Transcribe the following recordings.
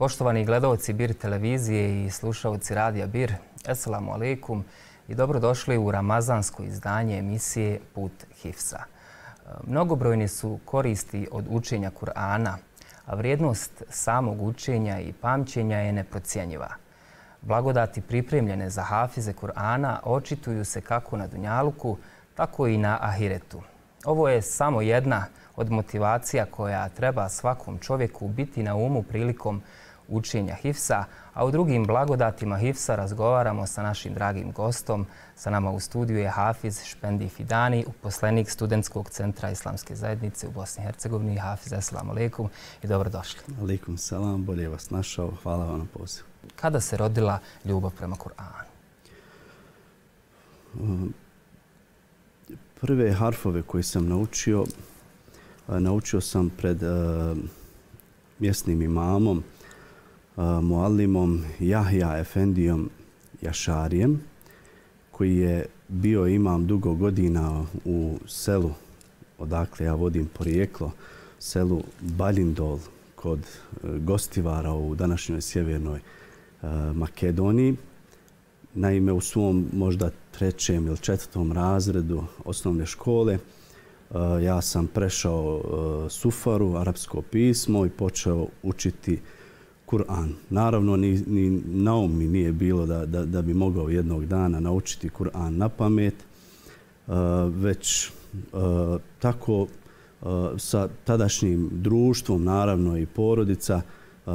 Poštovani gledalci Bir televizije i slušalci Radija Bir, Assalamu alaikum i dobrodošli u ramazansko izdanje emisije Put Hifsa. E, mnogobrojni su koristi od učenja Kur'ana, a vrijednost samog učenja i pamćenja je neprocijenjiva. Blagodati pripremljene za hafize Kur'ana očituju se kako na Dunjaluku, tako i na Ahiretu. Ovo je samo jedna od motivacija koja treba svakom čovjeku biti na umu prilikom učenja Hifsa, a u drugim blagodatima Hifsa razgovaramo sa našim dragim gostom. Sa nama u studiju je Hafiz Špendi Fidani, uposlenik Studentskog centra Islamske zajednice u Bosni i Hercegovini. Hafiz, assalamu alaikum i dobrodošli. Alaikum salam, bolje vas našao. Hvala vam na pozivu. Kada se rodila ljubav prema Kur'anu? Um, prve harfove koje sam naučio, naučio sam pred mjesnim imamom, muallimom Jahja Efendijom Jašarijem, koji je bio imam dugo godina u selu, odakle ja vodim porijeklo, selu Balindol kod e, gostivara u današnjoj sjevernoj e, Makedoniji. Naime, u svom možda trećem ili četvrtom razredu osnovne škole e, ja sam prešao sufaru, arapsko pismo i počeo učiti Kur'an. Naravno, ni, ni na mi nije bilo da, da, da bi mogao jednog dana naučiti Kur'an na pamet, uh, već uh, tako uh, sa tadašnjim društvom, naravno i porodica, uh,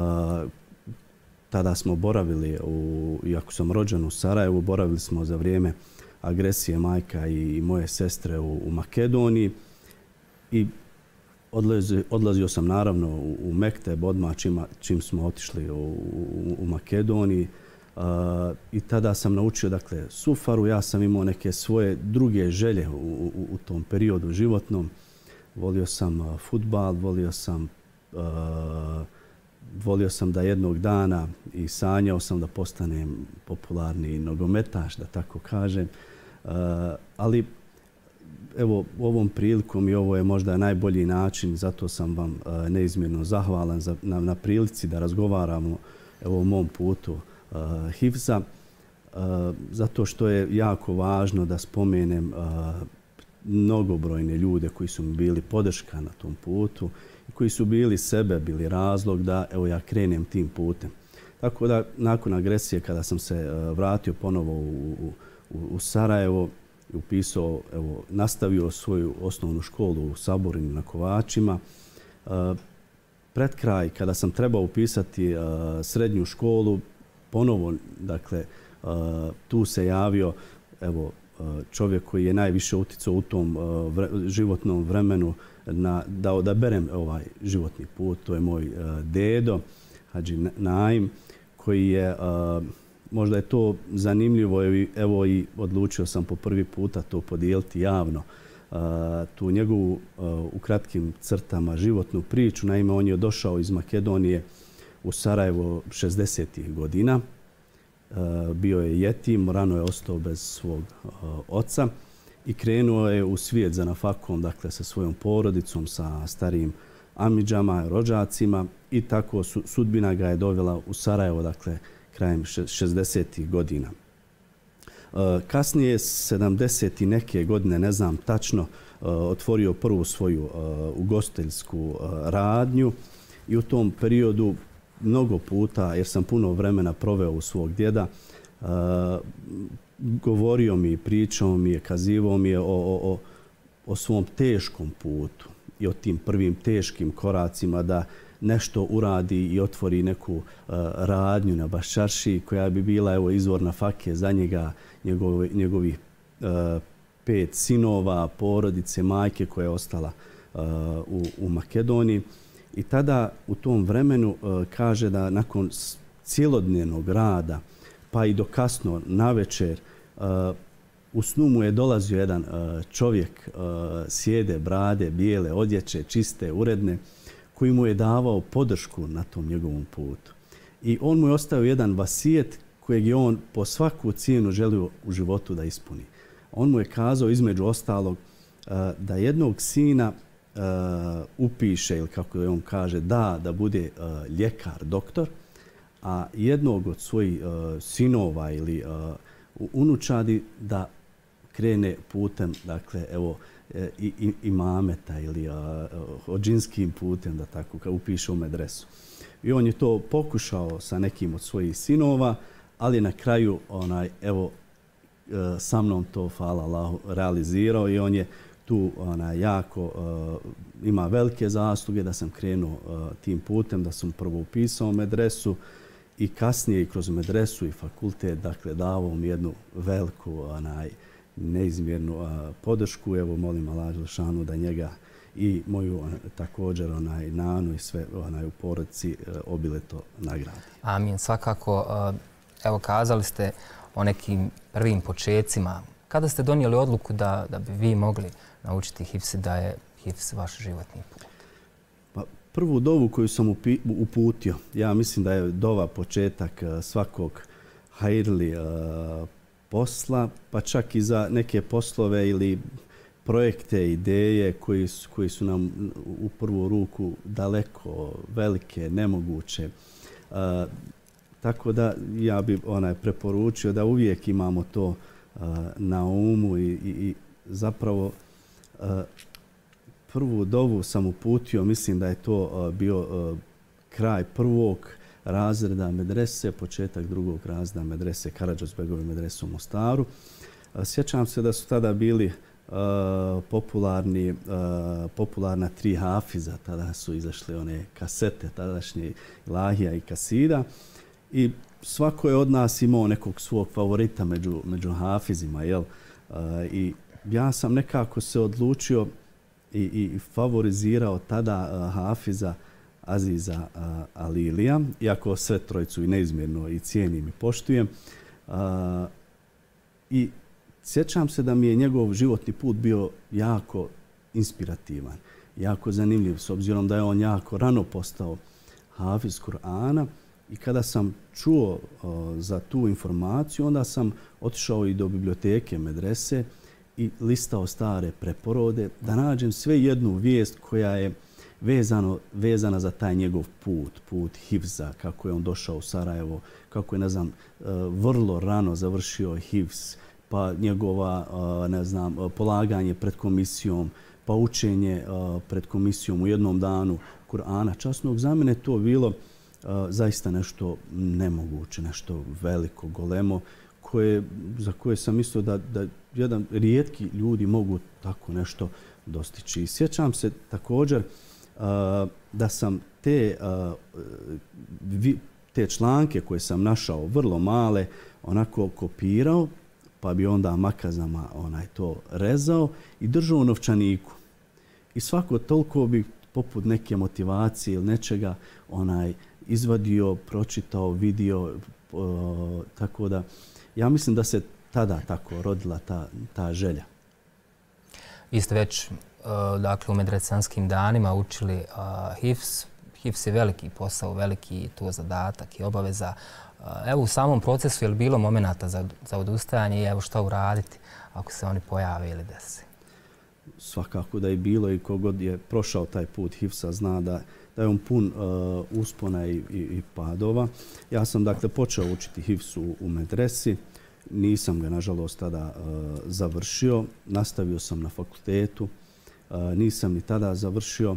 tada smo boravili, u, iako sam rođen u Sarajevu, boravili smo za vrijeme agresije majka i, i moje sestre u, u Makedoniji i Odlazi, odlazio sam naravno u, u Mekteb odmah čim, čim smo otišli u, u, u Makedoniji. Uh, I tada sam naučio dakle, sufaru. Ja sam imao neke svoje druge želje u, u, u tom periodu životnom. Volio sam uh, futbal, volio sam uh, volio sam da jednog dana i sanjao sam da postanem popularni nogometaš, da tako kažem. Uh, ali evo ovom prilikom i ovo je možda najbolji način, zato sam vam e, neizmjerno zahvalan za, na, na prilici da razgovaramo evo, o mom putu e, uh, Hivza. Uh, e, zato što je jako važno da spomenem uh, mnogobrojne ljude koji su mi bili podrška na tom putu i koji su bili sebe, bili razlog da evo ja krenem tim putem. Tako da nakon agresije kada sam se uh, vratio ponovo u, u, u Sarajevo, upisao, evo, nastavio svoju osnovnu školu u Saborinu na Kovačima. E, pred kraj, kada sam trebao upisati e, srednju školu, ponovo, dakle, e, tu se javio, evo, e, čovjek koji je najviše uticao u tom e, životnom vremenu na, da odaberem ovaj životni put. To je moj e, dedo, Hadži Naim, koji je možda je to zanimljivo, evo i odlučio sam po prvi puta to podijeliti javno, tu njegovu u kratkim crtama životnu priču. Naime, on je došao iz Makedonije u Sarajevo 60-ih godina. Bio je jetim, rano je ostao bez svog oca i krenuo je u svijet za nafakom, dakle, sa svojom porodicom, sa starijim amidžama, rođacima i tako sudbina ga je dovela u Sarajevo, dakle, krajem 60. godina. E, kasnije, 70. i neke godine, ne znam tačno, e, otvorio prvu svoju e, ugosteljsku e, radnju i u tom periodu mnogo puta, jer sam puno vremena proveo u svog djeda, govorio mi, pričao mi je, kazivao mi je o, o, o, o svom teškom putu i o tim prvim teškim koracima da nešto uradi i otvori neku uh, radnju na Baščarši koja bi bila evo izvorna fake za njega, njegov, njegovih uh, pet sinova, porodice, majke koja je ostala uh, u, u Makedoniji. I tada u tom vremenu kaže da nakon cijelodnevnog rada pa i do kasno na večer u snu mu je dolazio jedan čovjek sjede, brade, bijele odjeće, čiste, uredne koji mu je davao podršku na tom njegovom putu. I on mu je ostao jedan vasijet kojeg je on po svaku cijenu želio u životu da ispuni. On mu je kazao između ostalog eh, da jednog sina eh, upiše ili kako on kaže da da bude eh, ljekar, doktor, a jednog od svojih sinova ili unučadi da krene putem, dakle, evo, E, i, i, imameta ili a, ođinskim putem, da tako, kao upiše u medresu. I on je to pokušao sa nekim od svojih sinova, ali na kraju, onaj, evo, e, sa mnom to, hvala Allahu, realizirao i on je tu ona jako uh, ima velike zasluge da sam krenuo uh, tim putem, da sam prvo upisao medresu i kasnije i kroz medresu i fakultet, dakle, davao mi jednu veliku onaj, neizmjernu uh, podršku. Evo, molim Allah Želšanu da njega i moju također onaj nanu i sve onaj u porodici uh, obile to nagradi. Amin. Svakako, uh, evo, kazali ste o nekim prvim počecima. Kada ste donijeli odluku da, da bi vi mogli naučiti hifsi da je hifs vaš životni put? Pa, prvu dovu koju sam uputio, ja mislim da je dova početak eh, svakog hajrli uh, posla, pa čak i za neke poslove ili projekte, ideje koji su, koji su nam u prvu ruku daleko, velike, nemoguće. Uh, tako da ja bih onaj preporučio da uvijek imamo to uh, na umu i, i, i zapravo e, prvu dovu sam uputio, mislim da je to bio kraj prvog razreda medrese, početak drugog razreda medrese Karadžozbegove medrese u Mostaru. Sjećam se da su tada bili popularni, popularna tri hafiza, tada su izašle one kasete, tadašnje Lahija i Kasida. I svako je od nas imao nekog svog favorita među, među hafizima, jel? I ja sam nekako se odlučio i, i favorizirao tada uh, Hafiza Aziza Alilija, iako sve trojicu i neizmjerno i cijenim i poštujem. Uh, I sjećam se da mi je njegov životni put bio jako inspirativan, jako zanimljiv, s obzirom da je on jako rano postao Hafiz Kur'ana. I kada sam čuo za tu informaciju, onda sam otišao i do biblioteke medrese i listao stare preporode, da nađem sve jednu vijest koja je vezano, vezana za taj njegov put, put Hivza, kako je on došao u Sarajevo, kako je, ne znam, e, vrlo rano završio Hivz, pa njegova, e, ne znam, polaganje pred komisijom, pa učenje e, pred komisijom u jednom danu Kur'ana časnog. Za mene to bilo zaista nešto nemoguće, nešto veliko, golemo, koje, za koje sam mislio da, da jedan rijetki ljudi mogu tako nešto dostići. I sjećam se također uh, Eh, da sam te, uh, vi, te članke koje sam našao vrlo male onako kopirao pa bi onda makazama onaj to rezao i držao u novčaniku. I svako toliko bi poput neke motivacije ili nečega onaj izvadio, pročitao, vidio, o, tako da ja mislim da se tada tako rodila ta, ta želja. Vi ste već Eh, dakle, u medrecanskim danima učili eh, HIFS. HIFS je veliki posao, veliki to zadatak i obaveza. Eh, evo u samom procesu je li bilo momenata za, za odustajanje i evo šta uraditi ako se oni pojave ili desi? Svakako da je bilo i kogod je prošao taj put HIFS-a zna da, da je on pun uh, uspona i, i, i padova. Ja sam dakle počeo učiti HIFS u, u medresi. Nisam ga, nažalost, tada uh, završio. Nastavio sam na fakultetu. Nisam ni tada završio.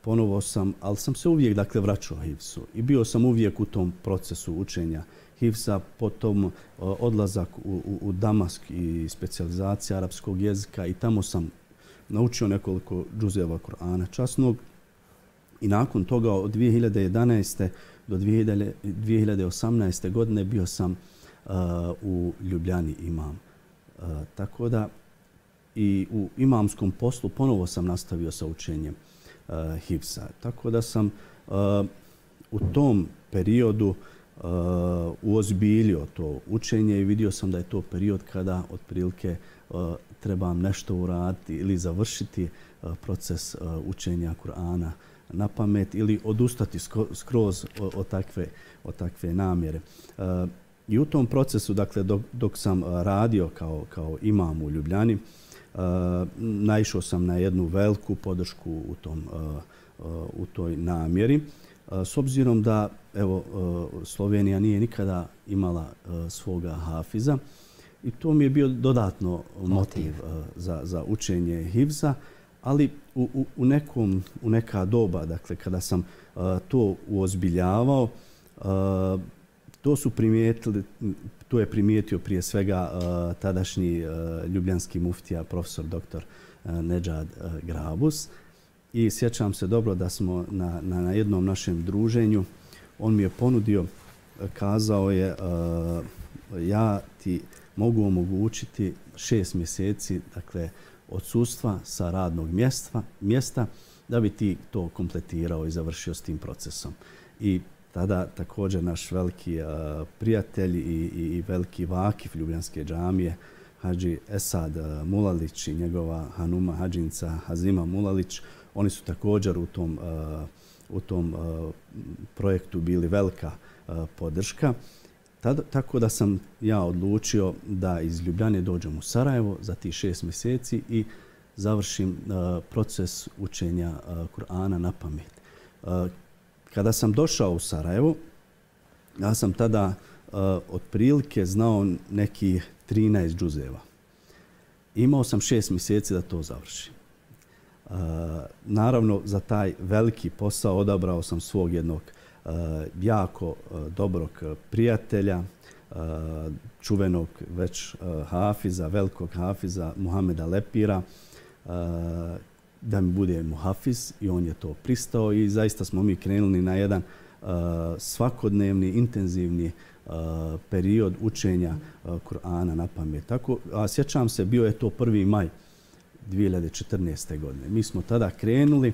Ponovo sam, ali sam se uvijek dakle, vraćao HIVS-u. I bio sam uvijek u tom procesu učenja HIVS-a, potom odlazak u, u, u Damask i specializacija arapskog jezika i tamo sam naučio nekoliko džuzeva Korana časnog. I nakon toga od 2011. do 2018. godine bio sam u Ljubljani imam. Tako da i u imamskom poslu ponovo sam nastavio sa učenjem eh, Hivsa. Tako da sam eh, u tom periodu eh, uozbiljio to učenje i vidio sam da je to period kada otprilike trebam nešto uraditi ili završiti proces učenja Kur'ana na pamet ili odustati skroz od takve, od takve namjere. I u tom procesu, dakle, dok, dok sam radio kao, kao imam u Ljubljani, uh, naišao sam na jednu veliku podršku u, tom, uh, u toj namjeri. S obzirom da evo, Slovenija nije nikada imala svoga hafiza i to mi je bio dodatno motiv za, za učenje hivza, ali u, u, u, nekom, u neka doba, dakle, kada sam to uozbiljavao, to su primijetili, to je primijetio prije svega uh, tadašnji uh, ljubljanski muftija, profesor doktor uh, Nedžad Grabus. I sjećam se dobro da smo na, na, na jednom našem druženju, on mi je ponudio, kazao je, ja ti mogu omogućiti šest mjeseci, dakle, odsustva sa radnog mjesta, mjesta da bi ti to kompletirao i završio s tim procesom. I tada također naš veliki uh, prijatelj i, i, i veliki vakif Ljubljanske džamije, Hadži Esad Mulalić i njegova Hanuma Hadžinca Hazima Mulalić, oni su također u tom, uh, u tom uh, projektu bili velika uh, podrška. Tada, tako da sam ja odlučio da iz Ljubljane dođem u Sarajevo za tih šest mjeseci i završim uh, proces učenja uh, Kur'ana na pamet. Kada sam došao u Sarajevo, ja sam tada uh, otprilike znao neki 13 džuzeva. Imao sam šest mjeseci da to završim. Uh, naravno, za taj veliki posao odabrao sam svog jednog uh, jako uh, dobrog prijatelja, uh, čuvenog već uh, hafiza, velikog hafiza Muhameda Lepira, uh, da mi bude muhafiz i on je to pristao i zaista smo mi krenuli na jedan uh, svakodnevni, intenzivni uh, period učenja uh, Kur'ana na pamet. Tako, a sjećam se, bio je to 1. maj 2014. godine. Mi smo tada krenuli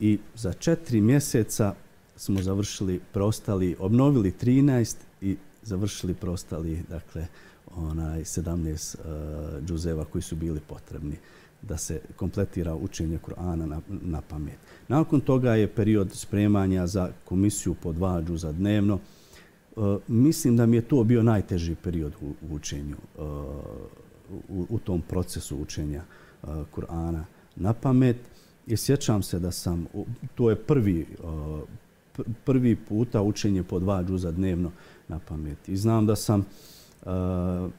i za četiri mjeseca smo završili prostali, obnovili 13 i završili prostali, dakle, onaj 17 uh, džuzeva koji su bili potrebni da se kompletira učenje Kur'ana na, na pamet. Nakon toga je period spremanja za komisiju po dva džuza dnevno. E, mislim da mi je to bio najteži period u, u učenju, e, u, u tom procesu učenja e, Kur'ana na pamet. I sjećam se da sam, to je prvi, e, prvi puta učenje po dva džuza dnevno na pamet. I znam da sam uh,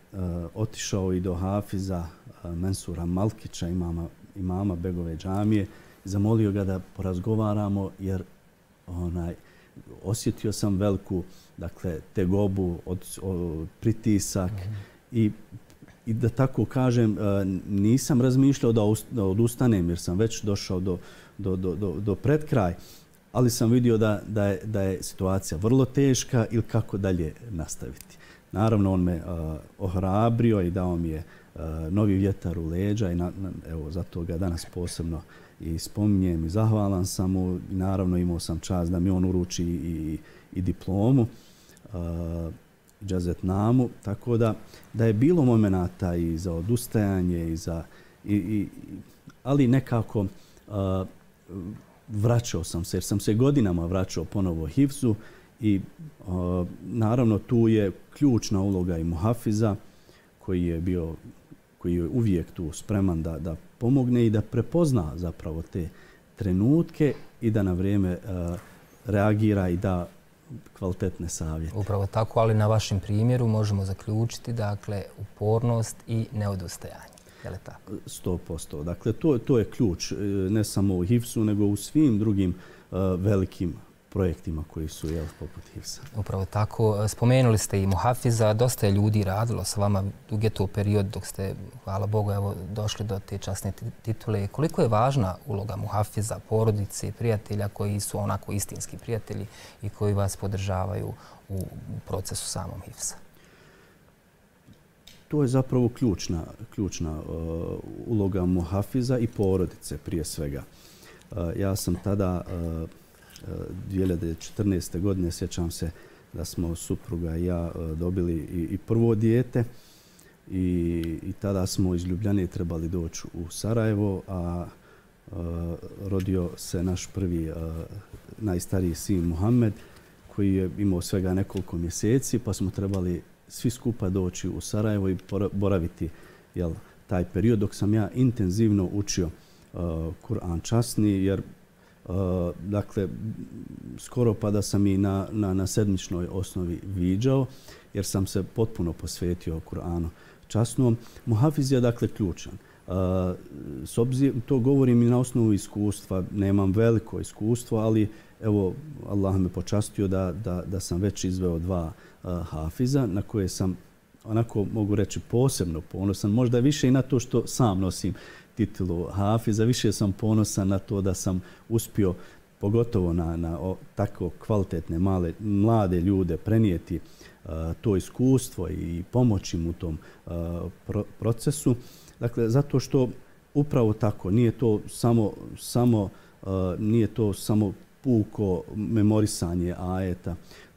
otišao i do Hafiza Mensura Malkića, imama, imama Begove džamije, zamolio ga da porazgovaramo jer onaj, osjetio sam veliku dakle, tegobu, od, od, pritisak mm -hmm. i, i da tako kažem, nisam razmišljao da, da odustanem jer sam već došao do, do, do, do, do pred kraj, ali sam vidio da, da, je, da je situacija vrlo teška ili kako dalje nastaviti. Naravno, on me uh, ohrabrio i dao mi je uh, novi vjetar u leđa i na, na, evo, zato ga danas posebno i spominjem i zahvalan sam mu. I naravno imao sam čas da mi on uruči i, i diplomu, uh, džazet namu, tako da da je bilo momenata i za odustajanje i za i, i, ali nekako uh, vraćao sam se jer sam se godinama vraćao ponovo Hivzu i naravno tu je ključna uloga i Muhafiza koji je bio koji je uvijek tu spreman da, da pomogne i da prepozna zapravo te trenutke i da na vrijeme uh, reagira i da kvalitetne savjete. Upravo tako, ali na vašem primjeru možemo zaključiti dakle upornost i neodustajanje. Je li tako? 100%. Dakle, to, to je ključ e, ne samo u HIFS-u, nego u svim drugim uh, velikim projektima koji su jel, poput HIVSA. Upravo tako. Spomenuli ste i Muhafiza. Dosta je ljudi radilo sa vama dug je to period dok ste, hvala Bogu, evo, došli do te časne titule. Koliko je važna uloga Muhafiza, porodice, prijatelja koji su onako istinski prijatelji i koji vas podržavaju u procesu samom HIVSA? To je zapravo ključna, ključna uh, uloga Muhafiza i porodice prije svega. Uh, ja sam tada uh, 2014. godine sjećam se da smo supruga i ja e, dobili i, i prvo dijete i, i tada smo iz Ljubljane trebali doći u Sarajevo, a, e, rodio se naš prvi e, najstariji sin Muhammed koji je imao svega nekoliko mjeseci pa smo trebali svi skupa doći u Sarajevo i boraviti jel, taj period dok sam ja intenzivno učio e, Kur'an časni jer Eh, dakle, skoro pa da sam i na, na, na sedmičnoj osnovi viđao, jer sam se potpuno posvetio Kur'anu časnom. Muhafiz je, dakle, ključan. Eh, s obzirom, to govorim i na osnovu iskustva, nemam veliko iskustvo, ali evo, Allah me počastio da, da, da sam već izveo dva eh, hafiza na koje sam onako mogu reći posebno ponosan, možda više i na to što sam nosim titulu Hafiza, više sam ponosan na to da sam uspio pogotovo na, na o, tako kvalitetne male, mlade ljude prenijeti uh, to iskustvo i pomoći mu u tom uh, pro, procesu. Dakle, zato što upravo tako, nije to samo, samo, uh, nije to samo puko memorisanje ajeta.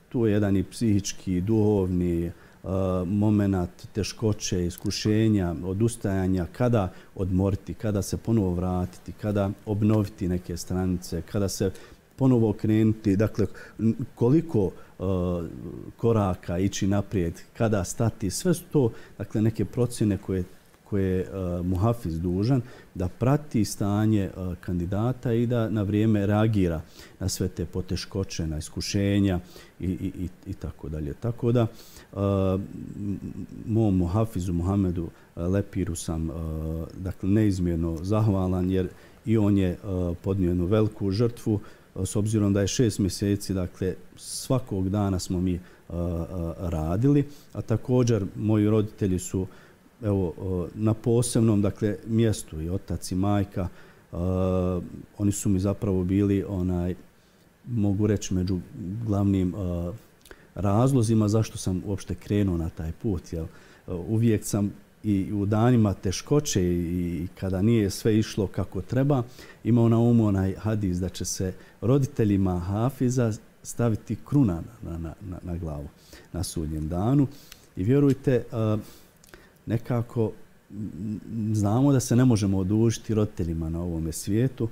Tu je jedan i psihički, duhovni, uh, Eh, moment teškoće, iskušenja, odustajanja, kada odmoriti, kada se ponovo vratiti, kada obnoviti neke stranice, kada se ponovo okrenuti, dakle koliko uh, koraka ići naprijed, kada stati, sve su to dakle, neke procjene koje koje je uh, Muhafiz dužan da prati stanje uh, kandidata i da na vrijeme reagira na sve te poteškoće, na iskušenja i, i, i, i tako dalje. Tako da uh, Eh, mom Muhafizu Muhamedu uh, eh, Lepiru sam uh, dakle, neizmjerno zahvalan jer i on je uh, podnio jednu veliku žrtvu uh, s obzirom da je šest mjeseci, dakle svakog dana smo mi uh, uh, radili, a također moji roditelji su uh, evo, na posebnom dakle, mjestu i otac i majka. Uh, oni su mi zapravo bili, onaj, mogu reći, među glavnim uh, razlozima zašto sam uopšte krenuo na taj put. Jel? Uvijek sam i u danima teškoće i kada nije sve išlo kako treba, imao na umu onaj hadis da će se roditeljima Hafiza staviti kruna na, na, na, na glavu na sudnjem danu. I vjerujte, e, nekako znamo da se ne možemo odužiti roditeljima na ovom svijetu,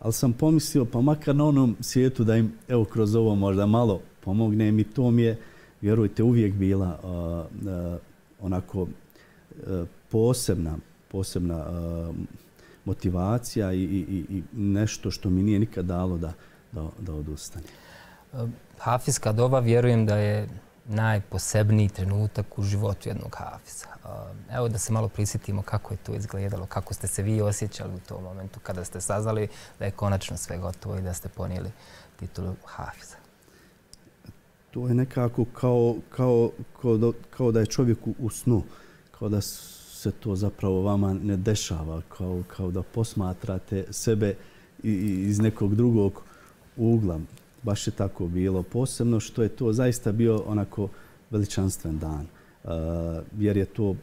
ali sam pomislio pa makar na onom svijetu da im evo kroz ovo možda malo pomogne mi to mi je, vjerujte, uvijek bila uh, uh, onako uh, posebna, posebna uh, motivacija i, i, i nešto što mi nije nikad dalo da, da, da odustane. E, Hafizka doba vjerujem da je najposebniji trenutak u životu jednog hafiza. E, evo da se malo prisjetimo kako je to izgledalo, kako ste se vi osjećali u tom momentu kada ste saznali da je konačno sve gotovo i da ste ponijeli titulu hafiza. To je nekako kao, kao, kao, da, kao da je čovjek u snu, kao da se to zapravo vama ne dešava, kao, kao da posmatrate sebe iz nekog drugog ugla baš je tako bilo. Posebno što je to zaista bio onako veličanstven dan. Jer je to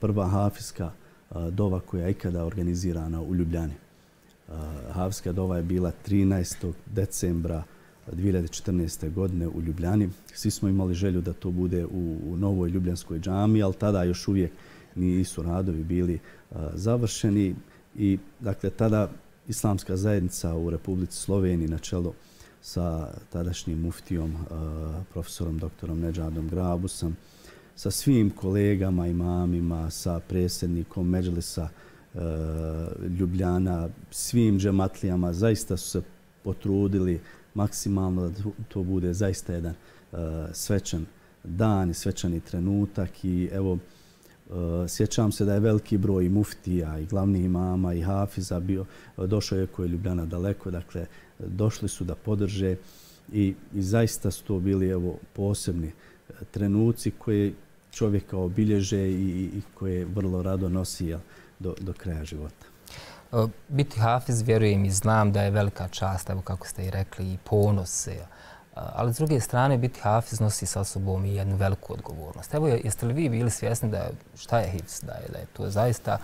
prva hafijska dova koja je ikada organizirana u Ljubljani. Uh, hafijska dova je bila 13. decembra 2014. godine u Ljubljani. Svi smo imali želju da to bude u, u novoj ljubljanskoj džami, ali tada još uvijek nisu radovi bili završeni. I dakle, tada islamska zajednica u Republici Sloveniji na čelo sa tadašnjim muftijom, profesorom doktorom Neđadom Grabusom, sa svim kolegama, imamima, sa predsjednikom Međlisa Ljubljana, svim džematlijama, zaista su se potrudili maksimalno da to bude zaista jedan uh, svečan dan i svečani trenutak i evo e, sjećam se da je veliki broj muftija i glavnih imama i hafiza bio, došao je koji je Ljubljana daleko, dakle došli su da podrže i, i zaista su to bili evo, posebni e, trenuci koje čovjeka obilježe i, i koje vrlo rado nosi do, do kraja života. E, biti hafiz, vjerujem i znam da je velika čast, evo kako ste i rekli, i ponos. E, ali s druge strane, biti hafiz nosi sa sobom i jednu veliku odgovornost. Evo, jeste li vi bili svjesni da šta je hifz, da je, da je to zaista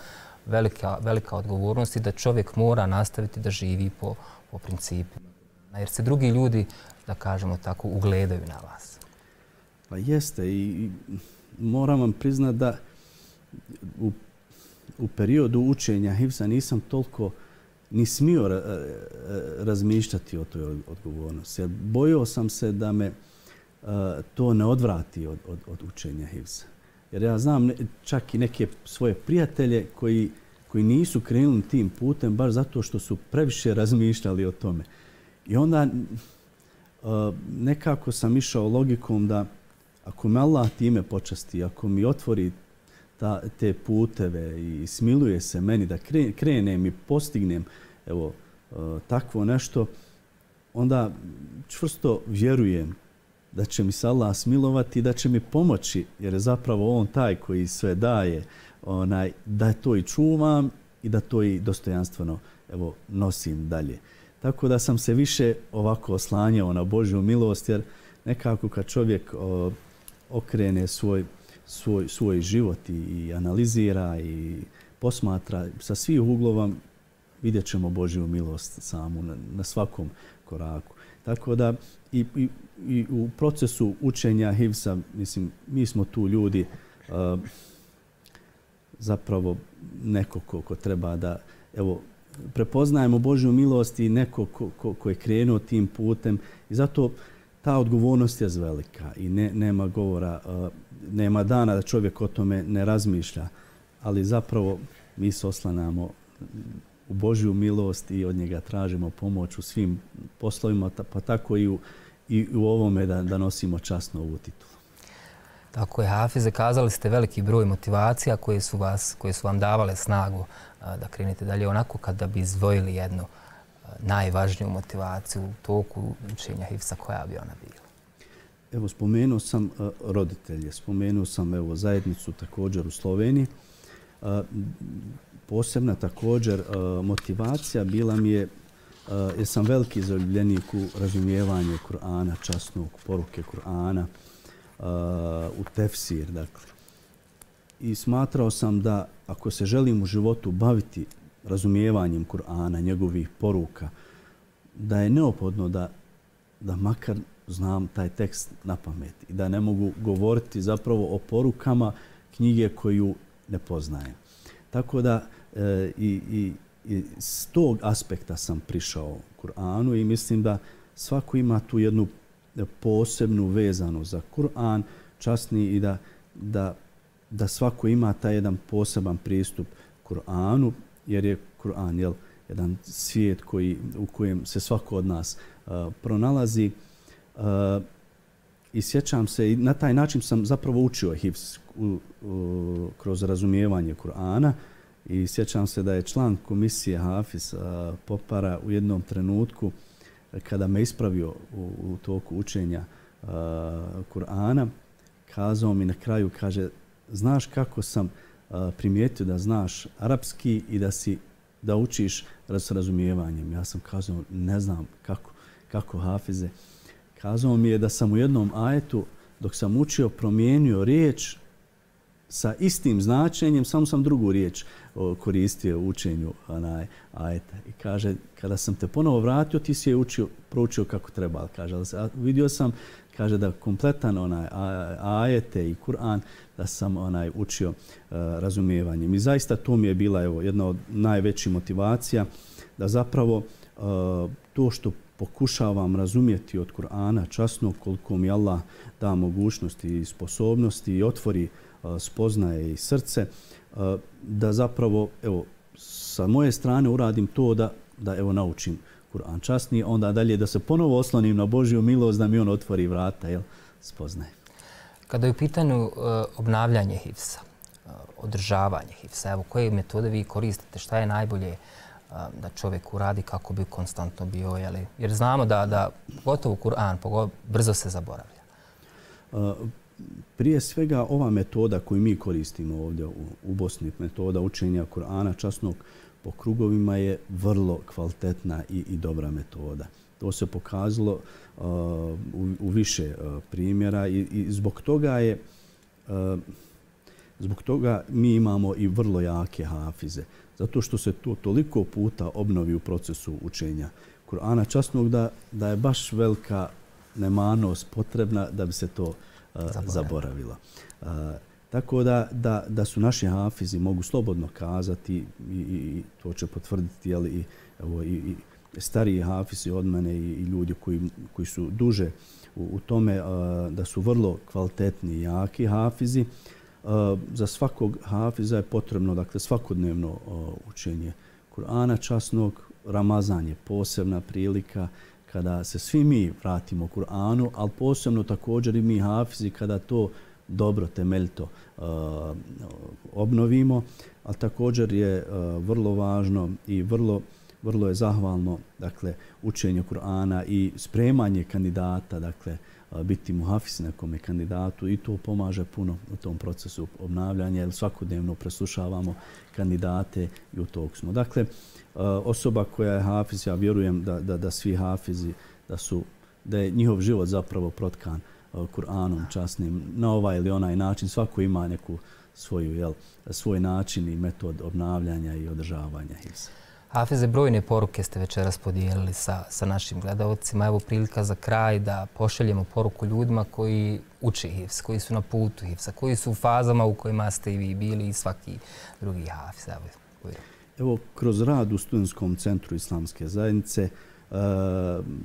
velika, velika odgovornost i da čovjek mora nastaviti da živi po, po principima. Jer se drugi ljudi, da kažemo tako, ugledaju na vas. Pa jeste i moram vam priznat da u, u periodu učenja Hivsa nisam toliko ni smio ra, razmišljati o toj odgovornosti. Jer bojio sam se da me uh, to ne odvrati od, od, od učenja Hivsa. Jer ja znam ne, čak i neke svoje prijatelje koji koji nisu krenuli tim putem baš zato što su previše razmišljali o tome. I onda eh, nekako sam išao logikom da ako me Allah time počasti, ako mi otvori ta, te puteve i smiluje se meni da krenem i postignem evo, e, takvo nešto, onda čvrsto vjerujem da će mi se Allah smilovati i da će mi pomoći, jer je zapravo on taj koji sve daje, onaj, da to i čuvam i da to i dostojanstveno evo, nosim dalje. Tako da sam se više ovako oslanjao na Božju milost, jer nekako kad čovjek o, okrene svoj, svoj, svoj život i, i analizira i posmatra sa svih uglova, vidjet ćemo Božju milost samu na, na svakom koraku. Tako da i, i, i u procesu učenja Hivsa, mislim, mi smo tu ljudi uh, zapravo neko ko, ko treba da evo, prepoznajemo Božju milost i neko ko, ko, ko je krenuo tim putem i zato ta odgovornost je velika i ne, nema govora, uh, nema dana da čovjek o tome ne razmišlja, ali zapravo mi se oslanamo u Božju milost i od njega tražimo pomoć u svim poslovima, pa tako i u, i u ovome da, da nosimo časno ovu titulu. Tako je, Hafize, kazali ste veliki broj motivacija koje su, vas, koje su vam davale snagu da krenete dalje onako kada bi izdvojili jednu najvažniju motivaciju u toku učenja Hifsa, koja bi ona bila? Evo, spomenuo sam e, roditelje, spomenuo sam evo, zajednicu također u Sloveniji e, posebna također e, motivacija bila mi je jer sam veliki zaljubljenik u razumijevanje Kur'ana, časnog poruke Kur'ana, u tefsir, dakle. I smatrao sam da ako se želim u životu baviti razumijevanjem Kur'ana, njegovih poruka, da je neophodno da, da makar znam taj tekst na pamet i da ne mogu govoriti zapravo o porukama knjige koju ne poznajem. Tako da e, i, i, i s tog aspekta sam prišao Kur'anu i mislim da svako ima tu jednu posebnu vezanu za Kur'an, časni i da, da, da svako ima taj jedan poseban pristup Kur'anu, jer je Kur'an jel, jedan svijet koji, u kojem se svako od nas uh, pronalazi. Uh, I sjećam se, i na taj način sam zapravo učio Hifz u, u, kroz razumijevanje Kur'ana i sjećam se da je član komisije Hafiz a, Popara u jednom trenutku kada me ispravio u, u toku učenja Kur'ana, kazao mi na kraju, kaže, znaš kako sam a, primijetio da znaš arapski i da si da učiš s razumijevanjem. Ja sam kazao, ne znam kako, kako Hafize. Kazao mi je da sam u jednom ajetu, dok sam učio, promijenio riječ sa istim značenjem, samo sam drugu riječ koristio u učenju onaj ajeta. I kaže, kada sam te ponovo vratio, ti si je učio, proučio kako treba. Kaže, ali vidio sam, kaže da kompletan onaj ajete i Kur'an, da sam onaj učio uh, razumijevanjem. I zaista to mi je bila evo, jedna od najvećih motivacija da zapravo uh, to što pokušavam razumjeti od Kur'ana časno koliko mi Allah da mogućnosti i sposobnosti i otvori e, spoznaje i srce, e, da zapravo, evo, sa moje strane uradim to da, da evo, naučim Kur'an časni, onda dalje da se ponovo oslonim na Božju milost da mi on otvori vrata, jel, spoznaje. Kada je u pitanju e, obnavljanje HIFSA, održavanje HIFSA, evo, koje metode vi koristite, šta je najbolje uh, da čovjek uradi kako bi konstantno bio, jeli? jer znamo da, da gotovo Kur'an brzo se zaboravlja. Prije svega ova metoda koju mi koristimo ovdje u Bosni, metoda učenja Kur'ana časnog po krugovima je vrlo kvalitetna i, i dobra metoda. To se pokazalo uh, u, u više uh, primjera i, i zbog toga je uh, zbog toga mi imamo i vrlo jake hafize. Zato što se to toliko puta obnovi u procesu učenja Kur'ana časnog da, da je baš velika nemanost potrebna da bi se to uh, zaboravila. Tako da, da, da su naši hafizi, mogu slobodno kazati i, i to će potvrditi jeli, i, evo, i, i stariji hafizi od mene i, i ljudi koji, koji su duže u, u tome, a, da su vrlo kvalitetni i jaki hafizi. Eh, za svakog hafiza je potrebno dakle, svakodnevno eh, učenje Kur'ana časnog. Ramazan je posebna prilika kada se svi mi vratimo Kur'anu, ali posebno također i mi hafizi kada to dobro, temeljito eh, obnovimo. A također je vrlo važno i vrlo vrlo je zahvalno dakle učenje Kur'ana i spremanje kandidata dakle biti muhafis nekome kandidatu i to pomaže puno u tom procesu obnavljanja jer svakodnevno preslušavamo kandidate i u tog smo. Dakle, osoba koja je hafiz, ja vjerujem da, da, da svi hafizi, da su da je njihov život zapravo protkan Kur'anom časnim na ovaj ili onaj način. Svako ima neku svoju, jel, svoj način i metod obnavljanja i održavanja hifza. Hafize, brojne poruke ste večeras podijelili sa, sa našim gledalcima. Evo prilika za kraj da pošaljemo poruku ljudima koji uče HIFS, koji su na putu HIFS-a, koji su u fazama u kojima ste i vi bili i svaki drugi Hafiz. Evo, Evo, kroz rad u Studentskom centru islamske zajednice e,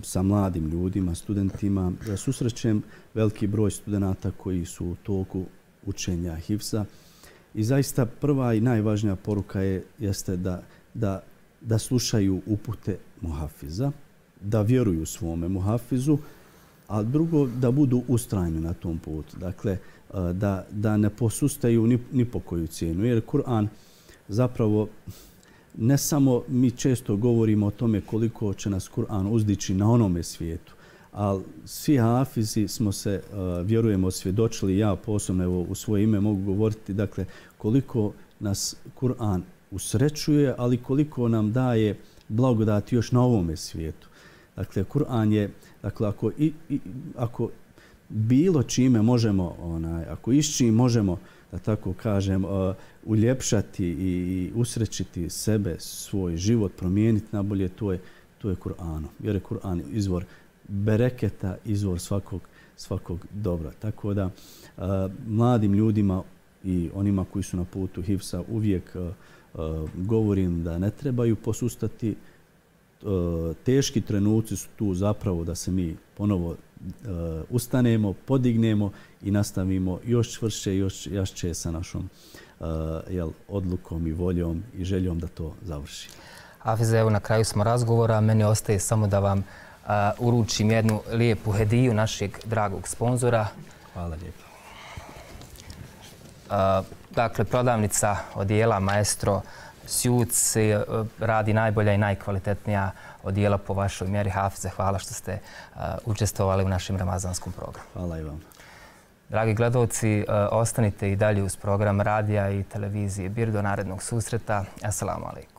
sa mladim ljudima, studentima, da susrećem veliki broj studenta koji su u toku učenja HIFS-a. I zaista prva i najvažnija poruka je, jeste da, da da slušaju upute muhafiza, da vjeruju svome muhafizu, a drugo da budu ustrajni na tom putu. Dakle, eh, da, da ne posustaju ni, ni po koju cijenu. Jer Kur'an zapravo ne samo mi često govorimo o tome koliko će nas Kur'an uzdići na onome svijetu, ali svi hafizi smo se, eh, vjerujemo, svjedočili, ja posebno evo, u svoje ime mogu govoriti, dakle, koliko nas Kur'an usrećuje, ali koliko nam daje blagodati još na ovome svijetu. Dakle, Kur'an je, dakle, ako, i, i, ako bilo čime možemo, onaj, ako išći možemo, da tako kažem, uh, uljepšati i usrećiti sebe, svoj život, promijeniti nabolje, to je, to je Kur'anu. Jer je Kur'an izvor bereketa, izvor svakog, svakog dobra. Tako da, uh, mladim ljudima i onima koji su na putu Hivsa uvijek uh, govorim da ne trebaju posustati. Teški trenuci su tu zapravo da se mi ponovo ustanemo, podignemo i nastavimo još čvršće, još jašće sa našom jel, odlukom i voljom i željom da to završi. Afize, evo na kraju smo razgovora. Meni ostaje samo da vam uručim jednu lijepu hediju našeg dragog sponzora. Hvala lijepo dakle, prodavnica odijela Maestro Sjuc e, radi najbolja i najkvalitetnija odijela po vašoj mjeri. Hafize, hvala što ste e, učestvovali u našem ramazanskom programu. Hvala i vam. Dragi gledovci, ostanite i dalje uz program radija i televizije Bir do narednog susreta. Assalamu alaikum.